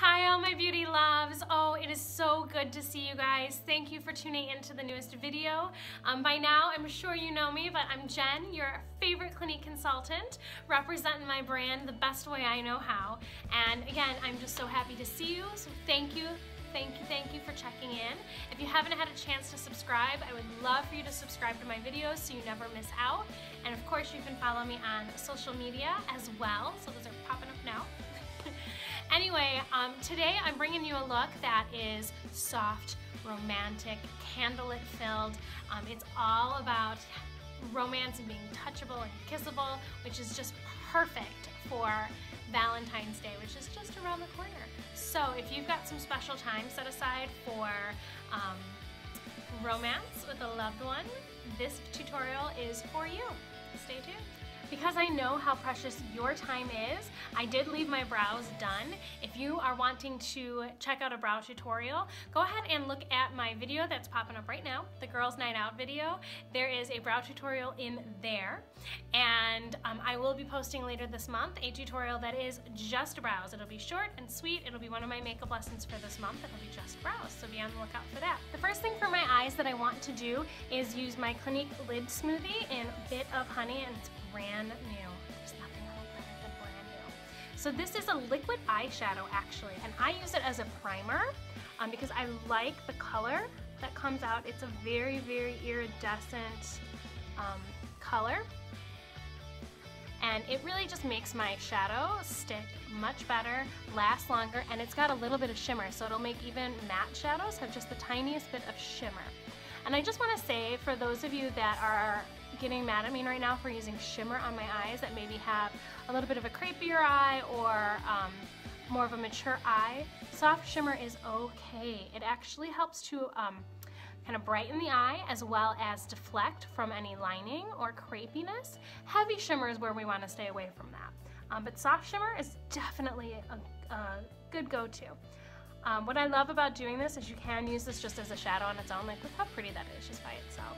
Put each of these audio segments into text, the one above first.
Hi all my beauty loves. Oh, it is so good to see you guys. Thank you for tuning into the newest video. Um, by now, I'm sure you know me, but I'm Jen, your favorite Clinique consultant, representing my brand the best way I know how. And again, I'm just so happy to see you, so thank you thank you, thank you for checking in. If you haven't had a chance to subscribe, I would love for you to subscribe to my videos so you never miss out. And of course, you can follow me on social media as well, so those are popping up now. Anyway, um, today I'm bringing you a look that is soft, romantic, candlelit filled. Um, it's all about romance and being touchable and kissable, which is just perfect for Valentine's Day, which is just around the corner. So if you've got some special time set aside for um, romance with a loved one, this tutorial is for you. Stay tuned. Because I know how precious your time is, I did leave my brows done. If you are wanting to check out a brow tutorial, go ahead and look at my video that's popping up right now, the Girls Night Out video. There is a brow tutorial in there. And um, I will be posting later this month a tutorial that is just brows. It'll be short and sweet. It'll be one of my makeup lessons for this month. It'll be just brows, so be on the lookout for that. The first thing for my eyes that I want to do is use my Clinique Lid Smoothie in Bit O'Honey, and brand new. So this is a liquid eyeshadow actually, and I use it as a primer um, because I like the color that comes out. It's a very, very iridescent um, color. And it really just makes my shadow stick much better, last longer, and it's got a little bit of shimmer, so it'll make even matte shadows have just the tiniest bit of shimmer. And I just want to say, for those of you that are getting mad at me right now for using shimmer on my eyes that maybe have a little bit of a crepier eye or um, more of a mature eye, soft shimmer is okay. It actually helps to um, kind of brighten the eye as well as deflect from any lining or crepiness. Heavy shimmer is where we want to stay away from that. Um, but soft shimmer is definitely a, a good go-to. Um, what I love about doing this is you can use this just as a shadow on its own. Like look how pretty that is just by itself.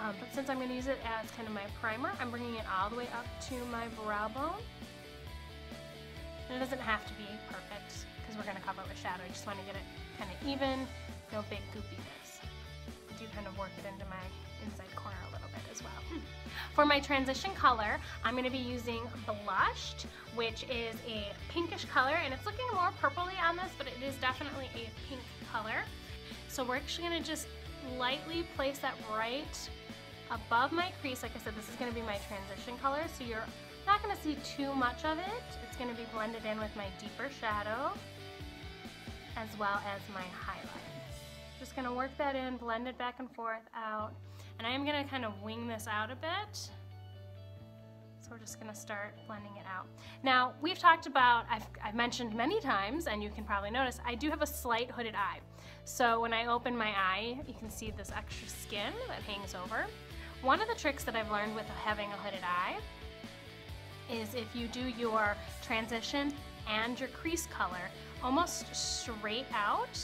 Um, but since I'm going to use it as kind of my primer, I'm bringing it all the way up to my brow bone. And it doesn't have to be perfect because we're going to cover it with shadow. I just want to get it kind of even, no big goopiness. I do kind of work it into my inside corner a little bit as well. For my transition color, I'm going to be using Blushed, which is a pinkish color, and it's looking more purpley on this, but it is definitely a pink color. So we're actually going to just lightly place that right above my crease, like I said, this is gonna be my transition color, so you're not gonna see too much of it. It's gonna be blended in with my deeper shadow, as well as my highlight. Just gonna work that in, blend it back and forth out, and I am gonna kind of wing this out a bit. So we're just gonna start blending it out. Now, we've talked about, I've, I've mentioned many times, and you can probably notice, I do have a slight hooded eye. So when I open my eye, you can see this extra skin that hangs over. One of the tricks that I've learned with having a hooded eye is if you do your transition and your crease color almost straight out,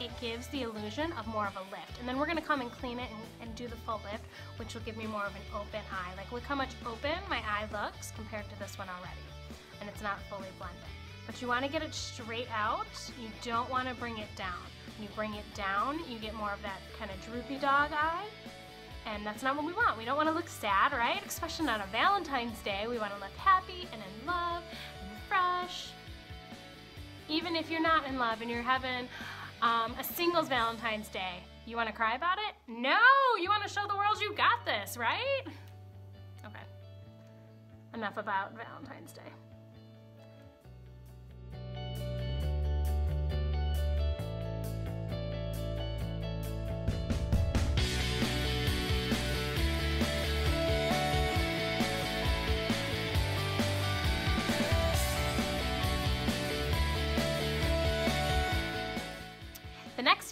it gives the illusion of more of a lift. And then we're gonna come and clean it and, and, do the full lift, which will give me more of an open eye. Like look how much open my eye looks compared to this one already. And it's not fully blended. But you wanna get it straight out, you don't wanna bring it down you bring it down, you get more of that kind of droopy dog eye. And that's not what we want. We don't want to look sad, right? Especially on a Valentine's Day. We want to look happy and in love and fresh. Even if you're not in love and you're having um, a singles Valentine's Day, you want to cry about it? No! You want to show the world you got this, right? Okay. Enough about Valentine's Day.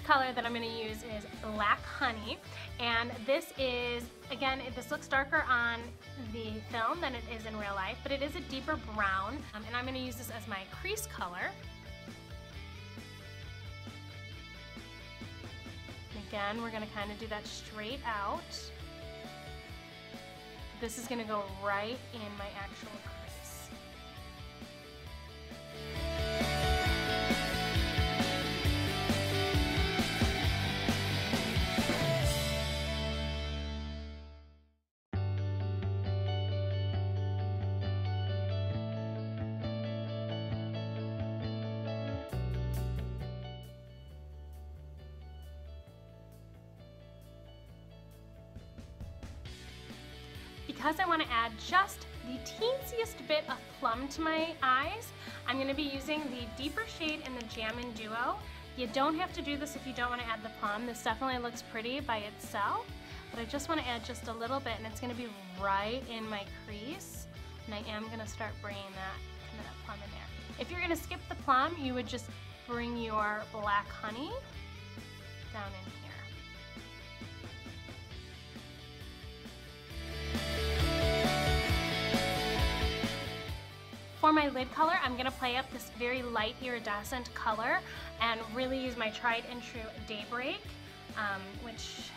Color that I'm going to use is Black Honey. And this is, again, this looks darker on the film than it is in real life, but it is a deeper brown. Um, and I'm going to use this as my crease color. again, we're going to kind of do that straight out. This is going to go right in my actual because I wanna add just the teensiest bit of plum to my eyes, I'm gonna be using the deeper shade in the Jammin Duo. You don't have to do this if you don't wanna add the plum. This definitely looks pretty by itself, but I just wanna add just a little bit and it's gonna be right in my crease. And I am gonna start bringing that, kind of that plum in there. If you're gonna skip the plum, you would just bring your black honey down in here. My lid color, I'm gonna play up this very light iridescent color and really use my tried and true Daybreak, um, which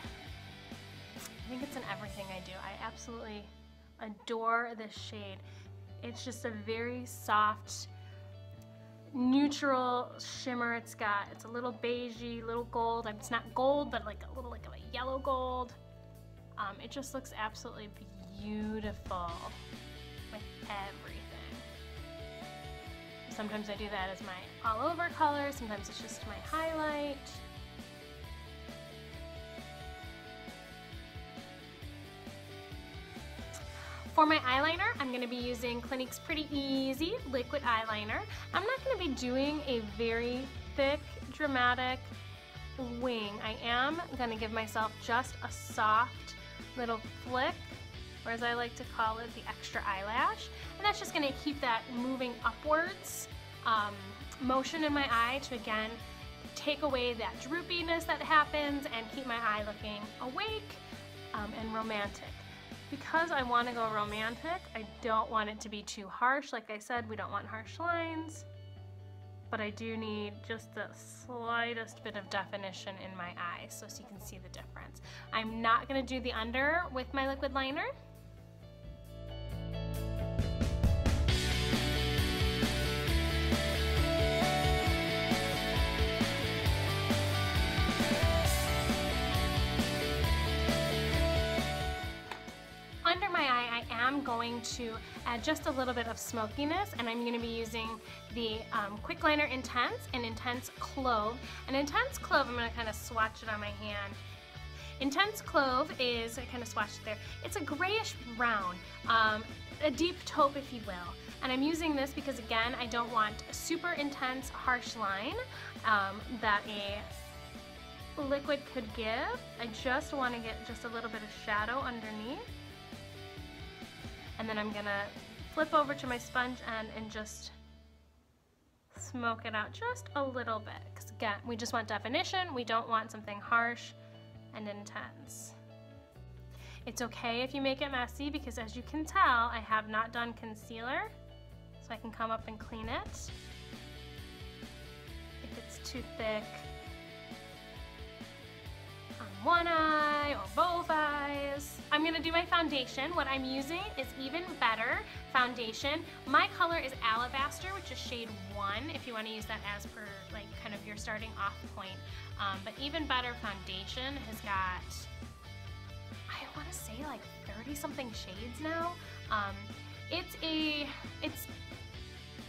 I think it's in everything I do. I absolutely adore this shade. It's just a very soft, neutral shimmer. It's got, it's a little beigey, little gold. It's not gold, but like a little like a yellow gold. Um, it just looks absolutely beautiful with everything. Sometimes I do that as my all over color, sometimes it's just my highlight. For my eyeliner, I'm gonna be using Clinique's Pretty Easy liquid eyeliner. I'm not gonna be doing a very thick, dramatic wing. I am gonna give myself just a soft little flick, or as I like to call it, the extra eyelash. And that's just gonna keep that moving upwards um, motion in my eye to again, take away that droopiness that happens and keep my eye looking awake um, and romantic. Because I want to go romantic, I don't want it to be too harsh. Like I said, we don't want harsh lines, but I do need just the slightest bit of definition in my eye so, so you can see the difference. I'm not going to do the under with my liquid liner. Going to add just a little bit of smokiness and I'm gonna be using the um, Quickliner Intense and Intense Clove. And Intense Clove, I'm gonna kind of swatch it on my hand. Intense Clove is, I kind of swatched it there, it's a grayish brown, um, a deep taupe if you will. And I'm using this because again, I don't want a super intense harsh line um, that a liquid could give. I just want to get just a little bit of shadow underneath and then I'm gonna flip over to my sponge end and just smoke it out just a little bit. Because again we just want definition. We don't want something harsh and intense. It's okay if you make it messy because as you can tell I have not done concealer so I can come up and clean it. If it's too thick on one eye or both eyes I'm gonna do my foundation. What I'm using is Even Better foundation. My color is Alabaster, which is shade one, if you wanna use that as per like kind of your starting off point. Um, but Even Better foundation has got, I wanna say like 30 something shades now. Um, it's a, it's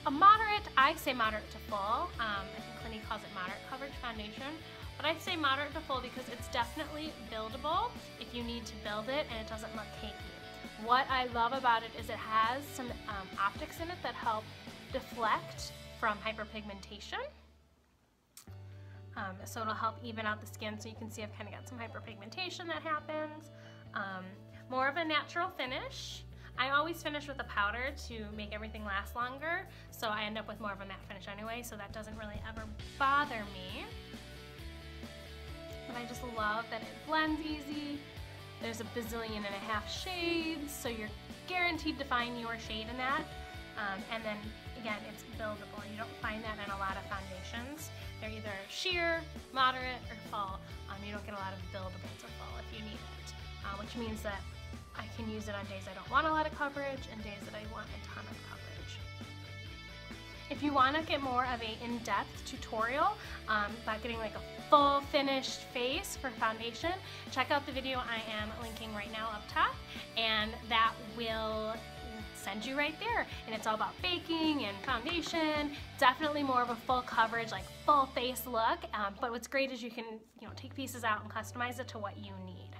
a moderate, I say moderate to full. Um, I think Clinique calls it moderate coverage foundation. But I'd say moderate to full because it's definitely buildable if you need to build it and it doesn't look cakey. What I love about it is it has some um, optics in it that help deflect from hyperpigmentation. Um, so it'll help even out the skin so you can see I've kind of got some hyperpigmentation that happens. Um, more of a natural finish. I always finish with a powder to make everything last longer, so I end up with more of a matte finish anyway, so that doesn't really ever bother me I just love that it blends easy. There's a bazillion and a half shades, so you're guaranteed to find your shade in that. Um, and then again, it's buildable. You don't find that in a lot of foundations. They're either sheer, moderate, or full. Um, you don't get a lot of buildable to full if you need it, uh, which means that I can use it on days I don't want a lot of coverage and days that I want a ton of coverage. If you want to get more of a in-depth tutorial um, about getting like a full finished face for foundation, check out the video I am linking right now up top and that will send you right there. And it's all about baking and foundation, definitely more of a full coverage, like full face look. Um, but what's great is you can you know take pieces out and customize it to what you need.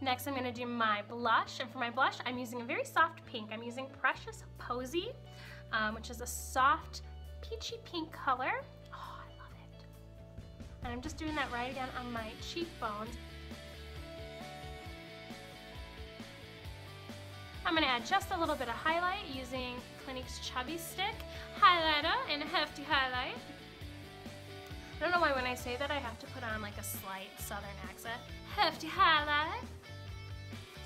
Next, I'm gonna do my blush. And for my blush, I'm using a very soft pink. I'm using Precious Posy, um, which is a soft peachy pink color. And I'm just doing that right again on my cheekbones. I'm gonna add just a little bit of highlight using Clinique's Chubby Stick highlighter and a hefty highlight. I don't know why when I say that I have to put on like a slight southern accent. Hefty highlight.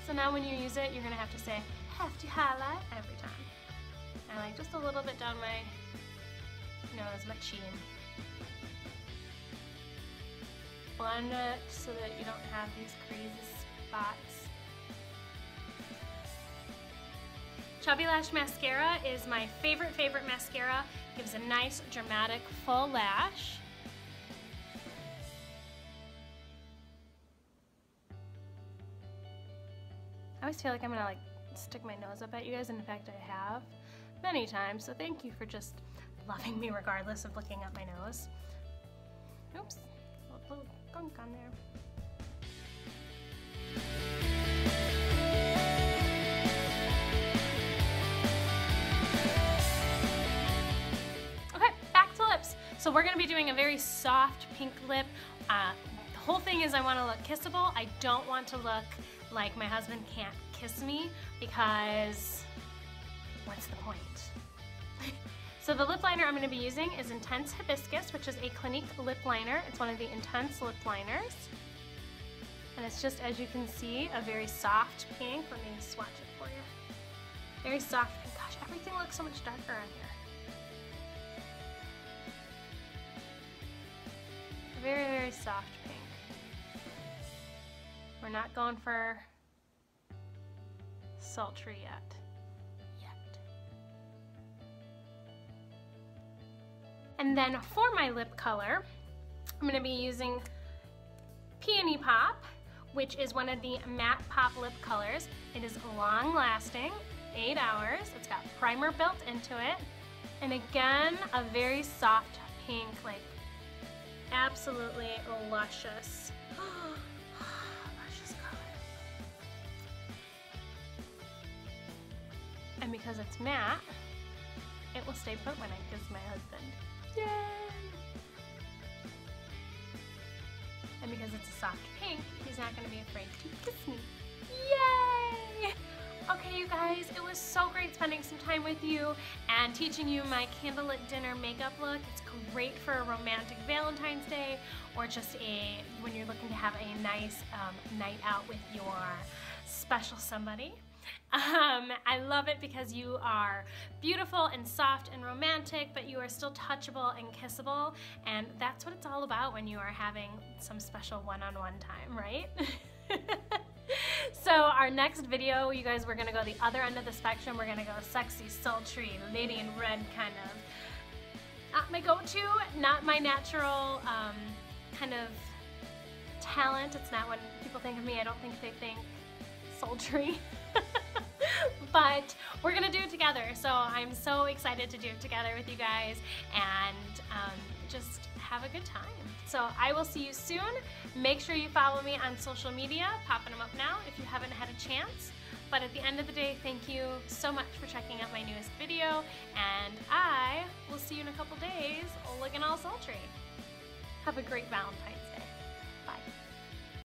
So now when you use it, you're gonna have to say hefty highlight every time. I like just a little bit down my nose, my chin. It so that you don't have these crazy spots. Chubby Lash Mascara is my favorite, favorite mascara. Gives a nice, dramatic, full lash. I always feel like I'm gonna like stick my nose up at you guys, and in fact I have many times, so thank you for just loving me regardless of looking at my nose. Oops, there. Okay, back to lips. So we're gonna be doing a very soft pink lip. Uh, the whole thing is I wanna look kissable. I don't want to look like my husband can't kiss me because what's the point? So the lip liner I'm going to be using is Intense Hibiscus, which is a Clinique lip liner. It's one of the intense lip liners. And it's just, as you can see, a very soft pink. Let me swatch it for you. Very soft pink. Gosh, everything looks so much darker on here. Very, very soft pink. We're not going for sultry. Yet. And then for my lip color, I'm going to be using Peony Pop, which is one of the matte pop lip colors. It is long lasting, eight hours. It's got primer built into it. And again, a very soft pink, like absolutely luscious. And because it's matte, it will stay put when I kiss my husband. Soft pink, he's not gonna be afraid to kiss me. Yay! Okay, you guys, it was so great spending some time with you and teaching you my candlelit dinner makeup look. It's great for a romantic Valentine's Day or just a when you're looking to have a nice um, night out with your special somebody. Um, I love it because you are beautiful and soft and romantic, but you are still touchable and kissable, and that's what it's all about when you are having some special one-on-one -on -one time, right? so our next video, you guys, we're gonna go the other end of the spectrum. We're gonna go sexy, sultry, lady in red kind of. Not my go-to, not my natural um, kind of talent. It's not when people think of me, I don't think they think sultry. but we're gonna do it together. So I'm so excited to do it together with you guys and um, just have a good time. So I will see you soon. Make sure you follow me on social media, popping them up now if you haven't had a chance. But at the end of the day, thank you so much for checking out my newest video, and I will see you in a couple days looking all sultry. Have a great Valentine's.